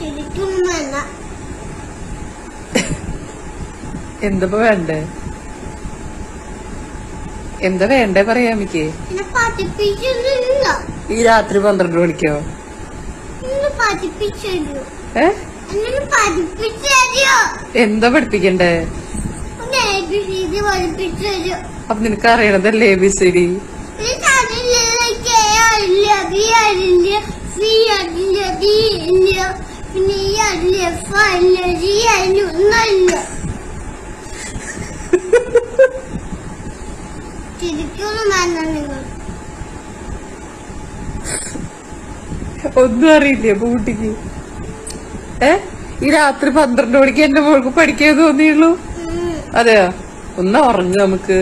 ശരിക്കും വേണ്ട എന്തപ്പോ വേണ്ടേ? എന്താ വേണ്ടേ പറയാ പഠിപ്പിച്ചില്ല ഈ രാത്രി പന്ത്രണ്ട് മണിക്കോ? എന്താ പഠിപ്പിക്കണ്ടേ? അപ്പൊ നിനക്ക് അറിയണതല്ലേ എ ബി സി ഡി ഒന്നും അറിയില്ലേ അപ്പൊ കുട്ടിക്ക്? ഏ? ഈ രാത്രി പന്ത്രണ്ട് മണിക്ക് എന്റെ മോൾക്ക് പഠിക്കാൻ തോന്നിയുള്ളൂ. അതെയോ? ഒന്ന് ഉറങ്ങു നമുക്ക്.